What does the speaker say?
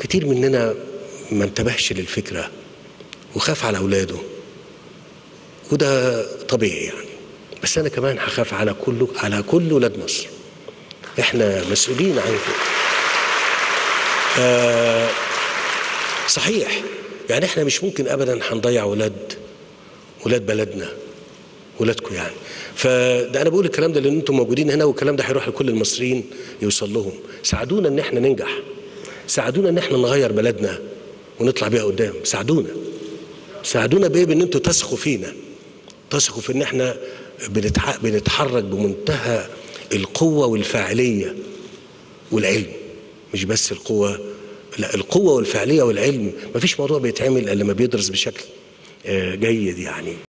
كتير مننا ما انتبهش للفكرة وخاف على أولاده. وده طبيعي يعني. بس أنا كمان هخاف على كل على كل ولاد مصر. إحنا مسؤولين عن آه صحيح. يعني إحنا مش ممكن ابدا هنضيع ولاد ولاد بلدنا ولادكم يعني. فده أنا بقول الكلام ده لأن أنتم موجودين هنا والكلام ده هيروح لكل المصريين يوصل لهم. ساعدونا إن إحنا ننجح. ساعدونا إن إحنا نغير بلدنا ونطلع بيها قدام. ساعدونا. ساعدونا بإيه؟ بإن أنتوا تثقوا فينا. تثقوا في إن إحنا بنتح... بنتحرك بمنتهى القوة والفاعلية والعلم. مش بس القوة لا القوة والفاعلية والعلم. مفيش موضوع بيتعمل إلا لما بيدرس بشكل جيد يعني.